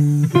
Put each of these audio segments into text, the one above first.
Mm-hmm.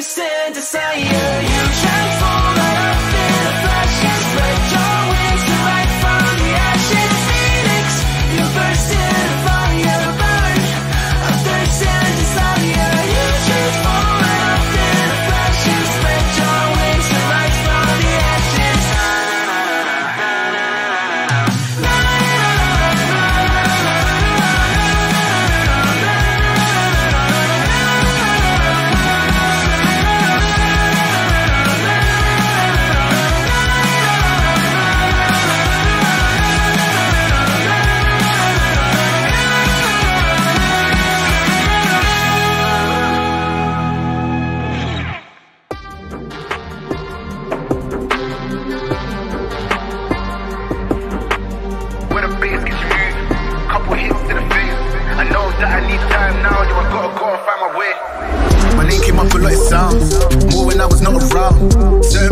thirst desire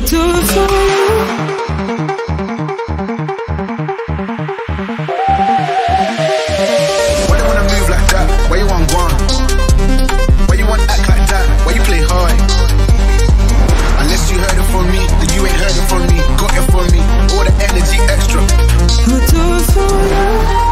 do. Why you wanna move like that? Why you want act like that? Why you play hard? Unless you heard it from me, then you ain't heard it from me. Got it from me. All the energy extra. Do for you.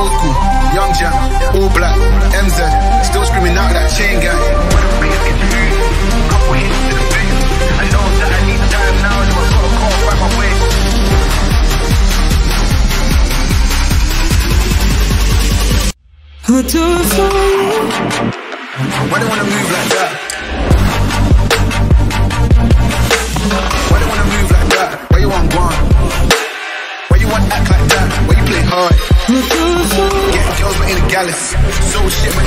old school jam, all black, MZ, still screaming out that chain gang. When the bass gets moved, couple hits to the face. I know that I need time now, so I gotta go and my way. I'll do it for you. Why they wanna move like that? Shit